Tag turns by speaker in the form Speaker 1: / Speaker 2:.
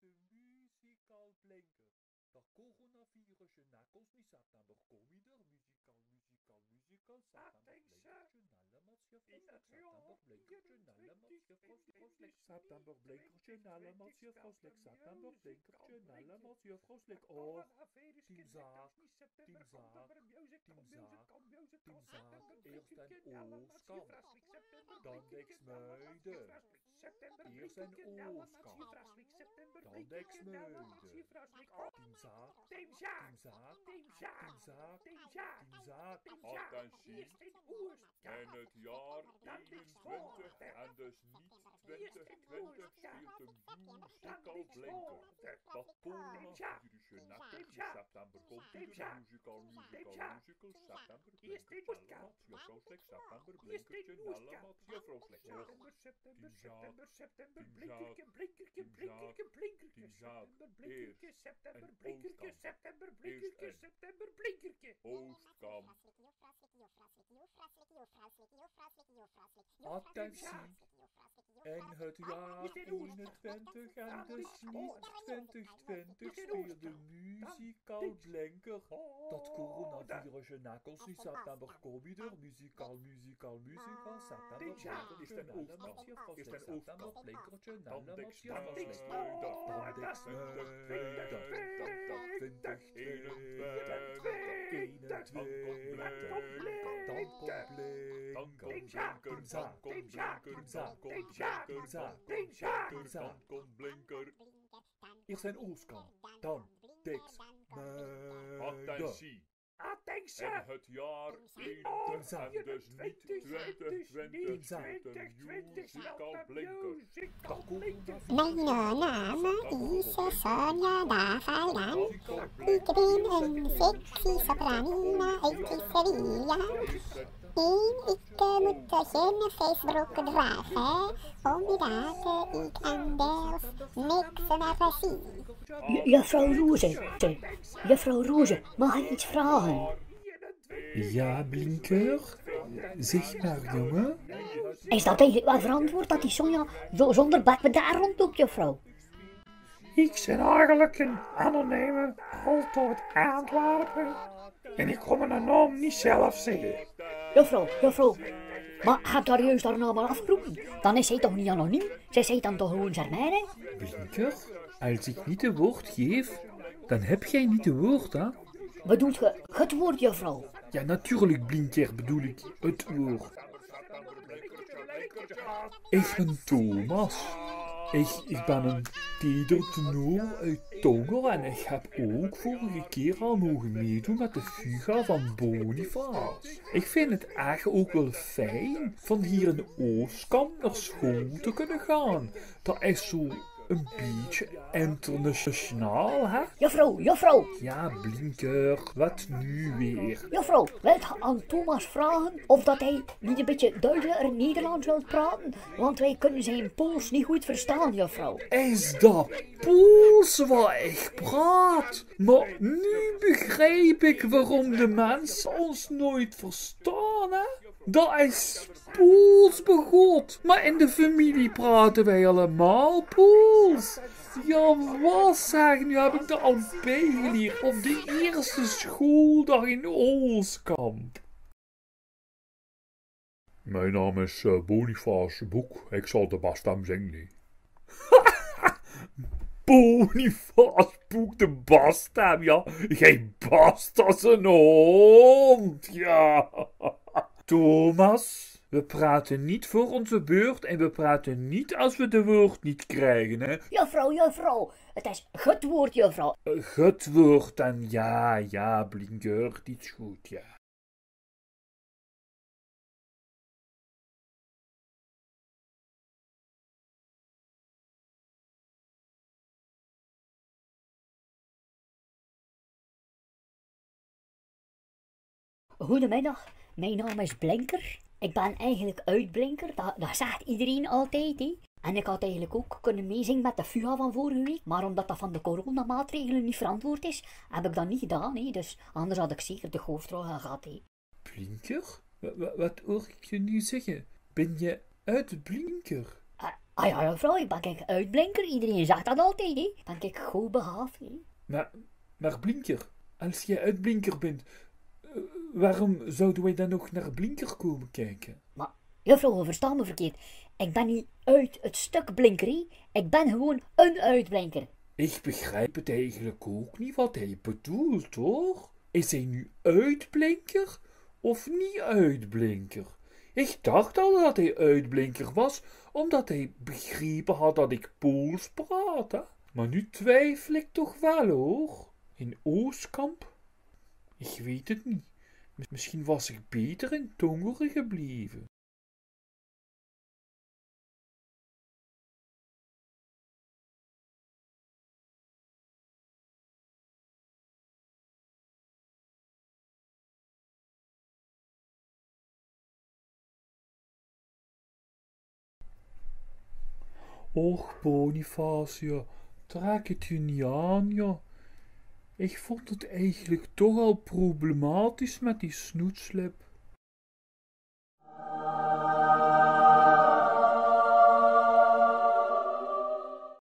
Speaker 1: de muzikal blinker. Dat coronavirus je nakels niet september kom je er muzikal, september blinkertje, nelle matsje, blinkertje, froslik, september blinkertje, nelle matsje, froslik, september blinkertje, nelle matsje, froslik, oh, team zaak, team zaak, team zaak, team zaak, eerst en dan en ooskamp, dan Dexmuiden, team zaak, team zaak, team zaak, team zaak,
Speaker 2: Attentie. En het jaar 21 en dus niet 2020 viert de musical blinker. Dat je nek in september komt musical, musical, musical, september miesiączek
Speaker 3: szatan, blinkercie,
Speaker 2: nalamat,
Speaker 3: jofroszlek.
Speaker 2: En
Speaker 1: het jaar 21 en niet 2020 speelt de muzikal blinker. Dat coronavirus je nakels niet september er muzikal, muzikal, muzikal, september
Speaker 2: Is
Speaker 1: matsje,
Speaker 2: Is
Speaker 1: froslik,
Speaker 2: ten
Speaker 1: september
Speaker 2: Oostkamp.
Speaker 1: blinkertje,
Speaker 2: Dan
Speaker 1: nelle matsje,
Speaker 2: Dexmuiden. Dan
Speaker 1: Dan
Speaker 2: komt blinker.
Speaker 1: Eerst zijn ooskamp, dan Dix,
Speaker 2: Attentie.
Speaker 3: Attentie.
Speaker 2: En het jaar 21 en dus niet 2020 viert de musical blinker.
Speaker 4: Mijn naam is Sonja Davaran. Ik ben een sexy sopranina uit Sevilla. En ik moet geen feestbroeken dragen, omdat ik anders niks meer zie.
Speaker 5: J- Juffrouw Roze, juffrouw Roze, mag ik iets vragen?
Speaker 1: Ja, Blinker? Zeg maar, jongen.
Speaker 5: Is dat eigenlijk wel verantwoord dat die Sonja zo zonder met daar rondloopt, juffrouw?
Speaker 3: Ik ben eigenlijk een anonieme alt uit Antwerpen. En ik kom mijn naam niet zelf zeggen.
Speaker 5: Juffrouw, juffrouw, maar gaat daar juist haar naam al afgeroepen? Dan is zij toch niet anoniem? Zij zei dan toch gewoon Germijn,
Speaker 1: Blinker, als ik niet de woord geef, dan heb jij niet de woord, hè?
Speaker 5: Bedoelt ge het woord, juffrouw?
Speaker 1: Ja, natuurlijk, Blinker, bedoel ik het woord. Ik ben Thomas. Ik, ik ben een tenor uit Tongel en ik heb ook vorige keer al mogen meedoen met de fuga van Boniface. Ik vind het echt ook wel fijn van hier in Oostkamp naar school te kunnen gaan. Dat is zo een beetje internationaal, hè?
Speaker 5: Juffrouw, juffrouw,
Speaker 1: Ja, Blinker, wat nu weer?
Speaker 5: juffrouw, wilt ge aan Thomas vragen of dat hij niet een beetje duidelijker Nederlands wilt praten? Want wij kunnen zijn Pools niet goed verstaan, juffrouw.
Speaker 1: Is dat Pools wat ik praat? Maar nu begrijp ik waarom de mensen ons nooit verstaan, hè? Dat is Pools begot. Maar in de familie praten wij allemaal Pools. Ja, wat zeg, nu heb ik dat al bijgeleerd op de eerste schooldag in Oostkamp.
Speaker 2: Mijn naam is uh, Boniface Boek. Ik zal de bastem zingen.
Speaker 1: Boniface boek de bastem, ja. Jij bast als een hond, ja. Thomas, we praten niet voor onze beurt en we praten niet als we de woord niet krijgen, hè.
Speaker 5: Juffrouw, juffrouw, het is het woord, juffrouw.
Speaker 1: Het woord dan, ja, ja, Blinker, dit is goed, ja.
Speaker 5: Goedemiddag, mijn naam is Blinker. Ik ben eigenlijk uitblinker, dat, dat zegt iedereen altijd. Hè. En ik had eigenlijk ook kunnen meezingen met de FUA van vorige week. Maar omdat dat van de coronamaatregelen niet verantwoord is, heb ik dat niet gedaan. Hè. Dus anders had ik zeker de hoofdrol gehad. Hè.
Speaker 1: Blinker? Wa- wa- Wat hoor ik je nu zeggen? Ben je uit Blinker?
Speaker 5: Eh, Ah ja, ja, vrouw, ik ben uitblinker. Iedereen zegt dat altijd, hè. Ben ik goed behaafd.
Speaker 1: Maar, maar Blinker, als jij uitblinker bent, waarom zouden wij dan nog naar Blinker komen kijken?
Speaker 5: Maar, juffrouw, versta me verkeerd. Ik ben niet uit het stuk blinker, hè. Ik ben gewoon een uitblinker.
Speaker 1: Ik begrijp het eigenlijk ook niet wat hij bedoelt, hoor. Is hij nu uitblinker of niet uitblinker? Ik dacht al dat hij uitblinker was, omdat hij begrepen had dat ik Pools praatte. Maar nu twijfel ik toch wel, hoor. In Oostkamp? Ik weet het niet. Misschien was ik beter in Tongeren gebleven. Och, Bonifacio, trek het je niet aan, ja. Ik vond het eigenlijk toch al problematisch met die snoetslip.